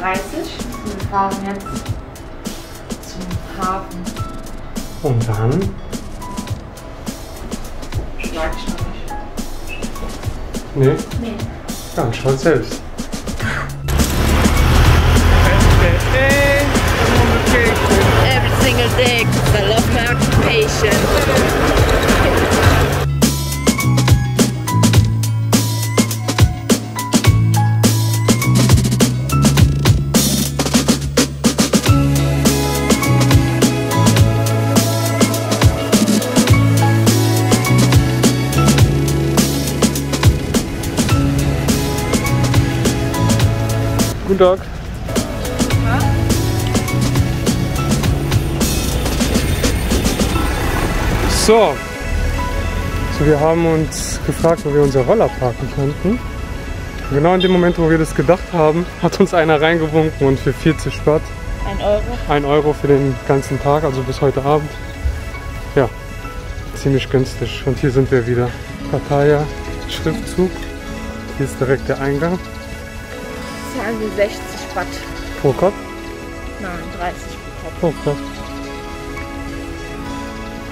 wir fahren jetzt zum Hafen. Und dann? Sag ich noch nicht. Nee, Nee. dann schaut selbst. Tag. So. so, wir haben uns gefragt, wo wir unser Roller parken könnten. Genau in dem Moment, wo wir das gedacht haben, hat uns einer reingewunken und für 40 Watt, Ein Euro. 1 Euro für den ganzen Tag, also bis heute Abend. Ja, ziemlich günstig. Und hier sind wir wieder. Pattaya, Schriftzug. Hier ist direkt der Eingang. Wir 60 Watt. Pro Kopf. Nein, 30 pro Kopf. Oh, krass.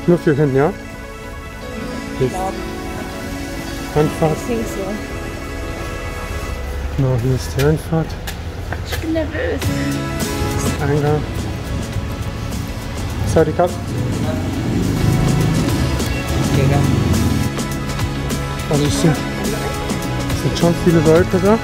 Nur für hin, ja? Hier ist glaube. Einfahrt. Das hing so. Genau, hier ist die Einfahrt. Ich bin nervös. Eingang. Ist die Kasse? Also es sind, es sind schon viele Leute da. Nach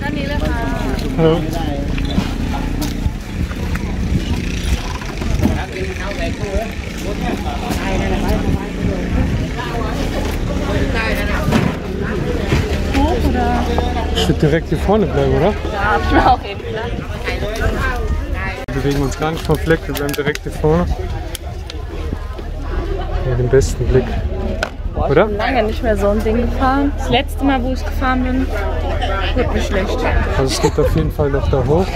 Daniela. Hallo. Ich würde direkt hier vorne bleiben, oder? Ja, hab ich mir auch eben gedacht. Wir bewegen uns gar nicht vom Fleck, wir bleiben direkt hier vorne. Ja, den besten Blick. Boah, Oder? Ich bin lange nicht mehr so ein Ding gefahren. Das letzte Mal, wo ich gefahren bin, wird nicht schlecht. Also es geht auf jeden Fall noch da hoch.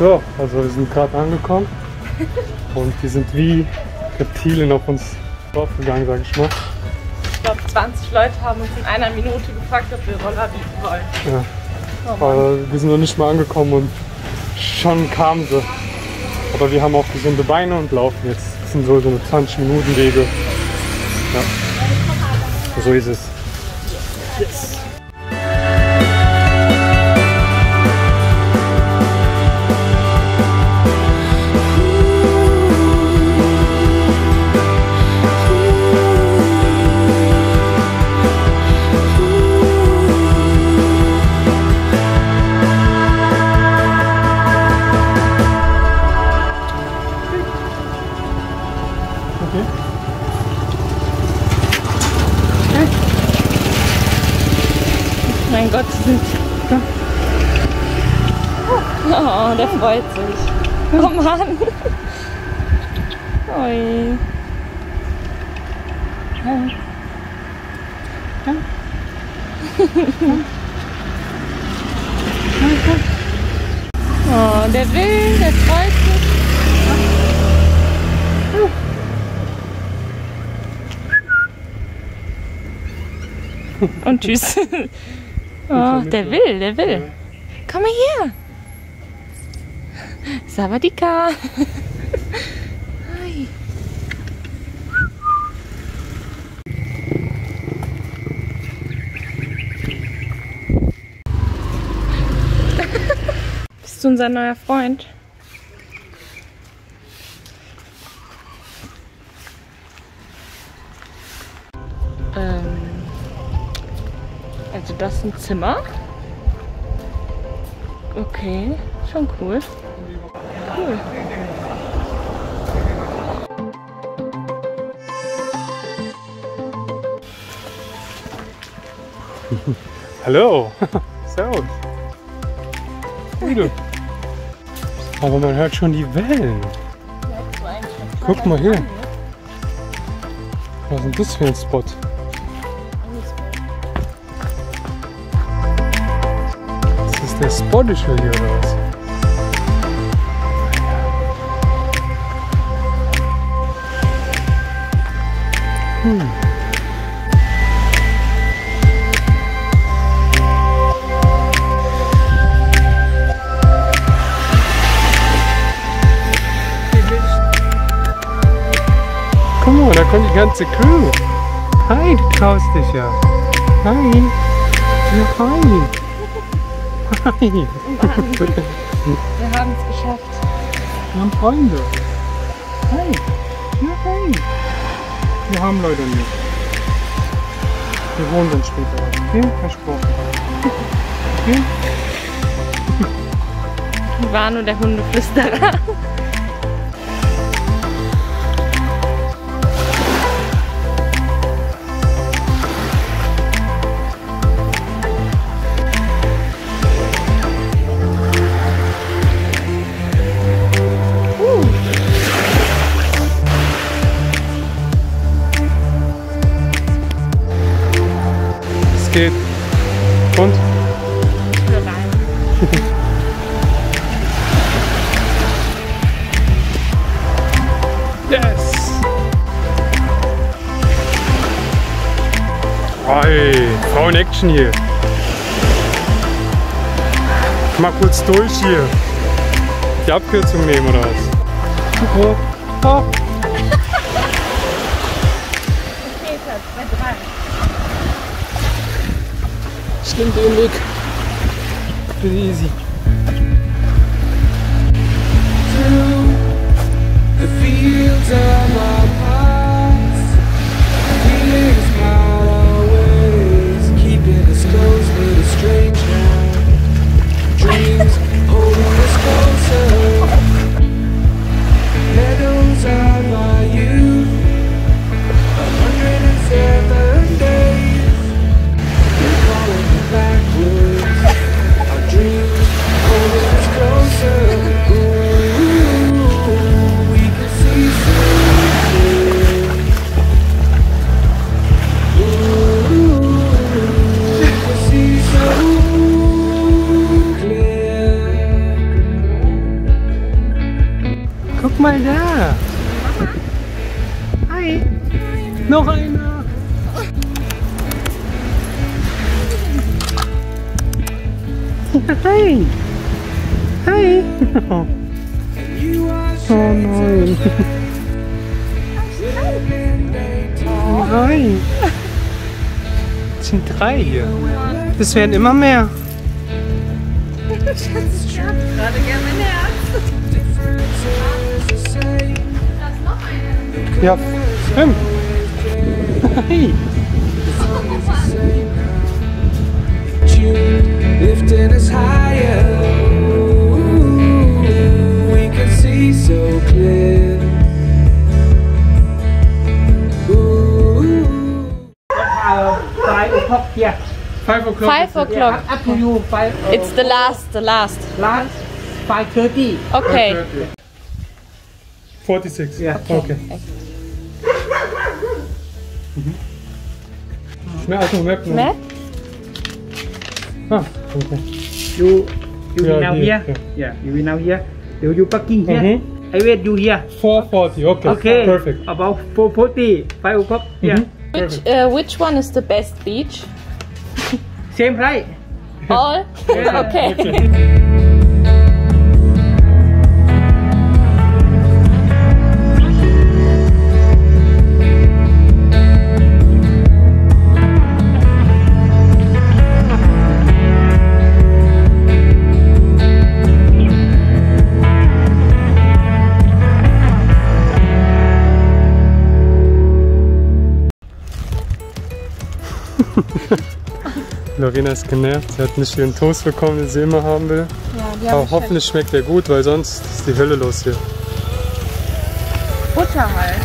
So, also wir sind gerade angekommen und wir sind wie Reptilien auf uns draufgegangen, sag ich mal. Ich glaube, 20 Leute haben uns in einer Minute gefragt, ob wir Roller bieten wollen. Ja. Oh. Aber wir sind noch nicht mal angekommen und schon kamen sie. Aber wir haben auch gesunde Beine und laufen jetzt. Das sind so, so eine 20 Minuten Wege. Ja. So ist es. Okay. Oh, der freut sich. Oh Mann. Oi. Oh, der will, der freut sich. Und tschüss. Oh, der will, der will. Komm mal her. Savadika. Hi. Bist du unser neuer Freund? Ähm, also das ist ein Zimmer. Okay, schon cool. Cool. Hallo. Servus. Aber man hört schon die Wellen. Guck mal hier. Was ist denn das für ein Spot? Das ist der Spottische hier oder Hm. Guck mal, da kommt die ganze Crew. Hi, du traust dich ja. Hi. Ja, hi. Hi. Wir haben es geschafft. Wir haben Freunde. Hi. Wir haben Leute nicht. Wir wohnen dann später. Okay? Versprochen. Okay? Ich war nur der Hundeflüsterer. Mal kurz durch hier. Die Abkürzung nehmen oder was? Oh. Stimmt den Weg. Bitte easy. The fields of our past, feelings always keeping us close, but strange now. Dreams. Holding us closer, Hi. Hi. You are Oh nein. Nein. Es sind drei hier. Das werden immer mehr. Ja, fünf. Hi. Tune lifting Five o'clock. Five o'clock. Up, up to you. Five. Uh, It's the last, the last. last. Five thirty. Okay. 46. Yeah. Okay. Mehr also Map. ne? Map? Ah, okay. You you Yeah, will now here, here. Yeah. You will now here. You you parking here. Mhm. I wait you here. 440. Okay. Okay. Perfect. About four forty. Five o'clock. Yeah. Mhm. Which, uh, which one is the best beach? Same right? All? Oh, yeah. okay. Lorena ist genervt. Sie hat nicht ihren Toast bekommen, den sie immer haben will. Ja, Aber hoffentlich schmeckt der gut, weil sonst ist die Hölle los hier. Butter halt.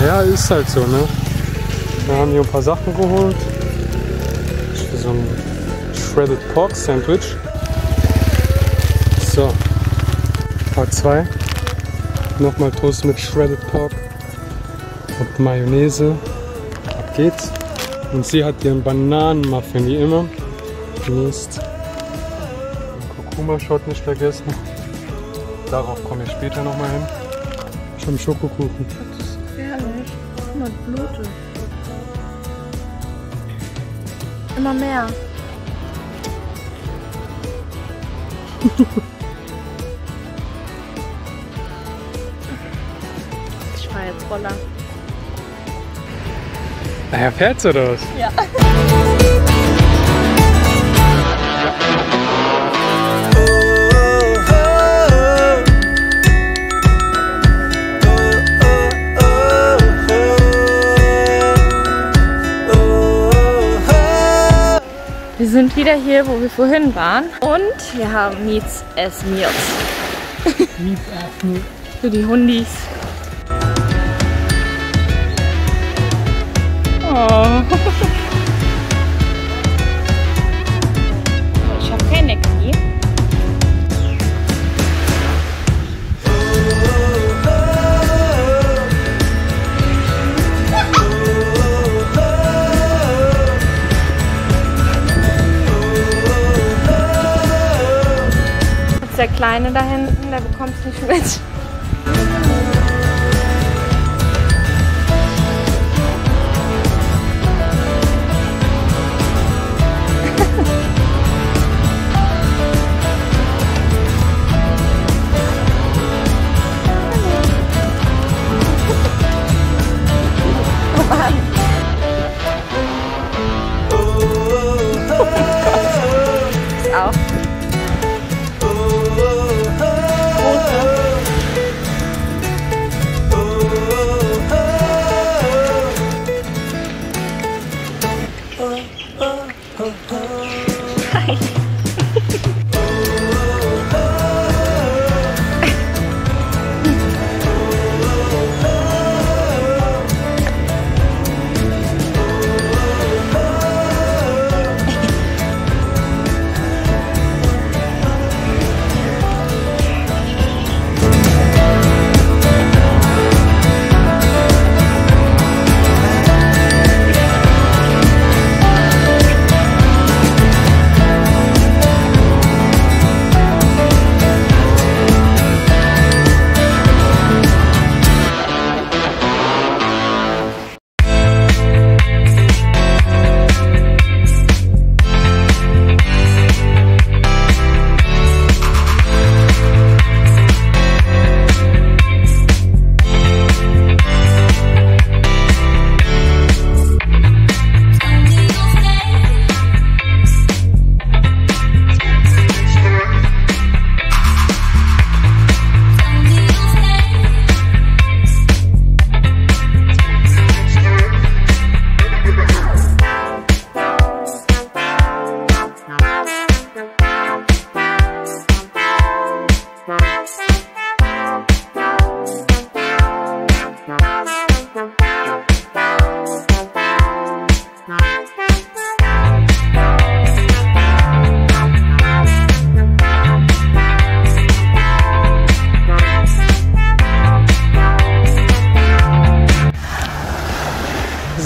Naja, ist halt so, ne? Wir haben hier ein paar Sachen geholt. So ein Shredded Pork Sandwich. So. Part 2. Nochmal Toast mit Shredded Pork. Und Mayonnaise. Ab geht's. Und sie hat ihren Bananenmuffin wie immer. Genießt. Kurkuma-Shot nicht vergessen. Darauf komme ich später nochmal hin. Schon Schokokuchen. Gefährlich. Guck mal, blutet. Immer mehr. ich fahr jetzt Roller. Naja, fährt's oder was? Ja. Wir sind wieder hier, wo wir vorhin waren. Und wir haben Meets as Meals. Für die Hundis. Oh. der Kleine da hinten, der bekommt es nicht mit.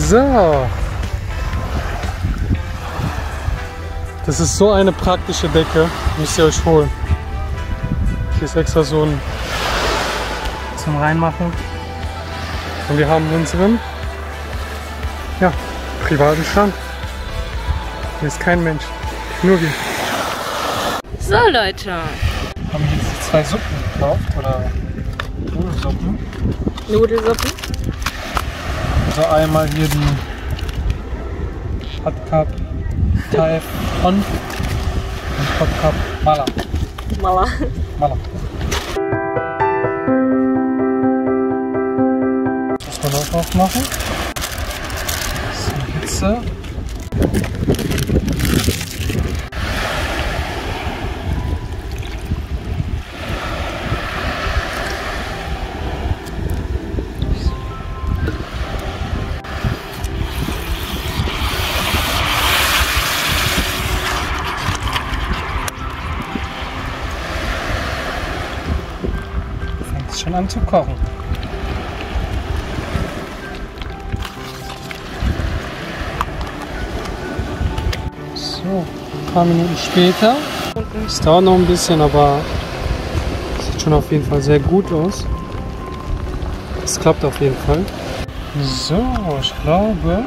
So. Das ist so eine praktische Decke. Müsst ihr euch holen. Hier ist extra so ein zum Reinmachen. Und wir haben unseren ja, privaten Strand. Hier ist kein Mensch. Nur wir. So Leute, Haben wir jetzt zwei Suppen gekauft oder Nudelsuppen. Nudelsuppen. Also einmal hier die Hot Cup Taif On und Hot Cup Mala. Mala. Mala. Muss man. Das ist die Hitze. Fängt schon an zu kochen. So, ein paar Minuten später. Es dauert noch ein bisschen, aber sieht schon auf jeden Fall sehr gut aus. Es klappt auf jeden Fall. So, ich glaube,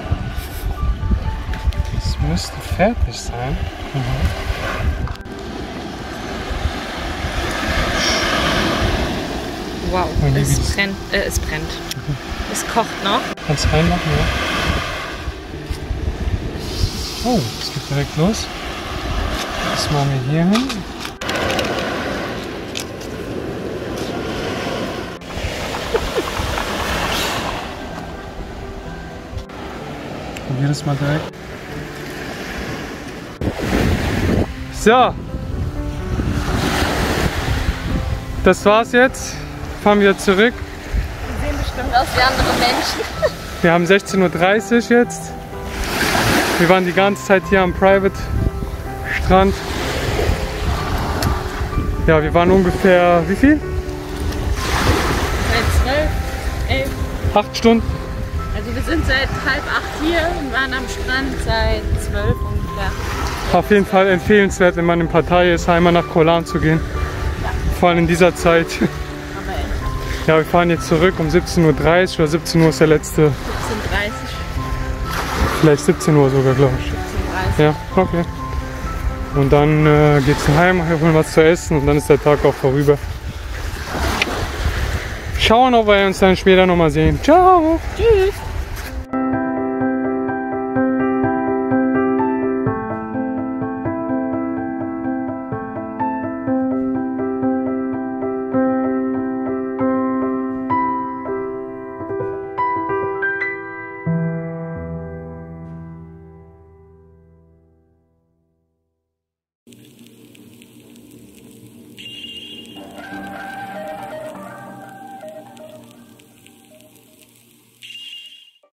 es müsste fertig sein. Wow, Mein es Liebes. brennt. Äh, es brennt. Es kocht noch. Kannst reinmachen, ja. Oh, es geht direkt los. Das machen wir hier hin. Probier das mal direkt. So. Das war's jetzt. Fahren wir zurück. Sehen bestimmt aus wie andere Menschen. Wir haben 16.30 Uhr jetzt. Wir waren die ganze Zeit hier am Private Strand. Ja, wir waren ungefähr, wie viel? Seit zwölf, elf. Acht Stunden. Also wir sind seit halb acht hier und waren am Strand seit zwölf ungefähr. Auf jeden Fall empfehlenswert, wenn man in Partei ist, einmal nach Kolan zu gehen. Vor allem in dieser Zeit. Ja, wir fahren jetzt zurück um 17.30 Uhr oder 17 Uhr ist der letzte, 17.30 vielleicht 17 Uhr sogar, glaube ich. 17.30 Ja, okay. Und dann äh, geht's heim, wir holen was zu essen und dann ist der Tag auch vorüber. Schauen, ob wir uns dann später nochmal sehen. Ciao! Tschüss.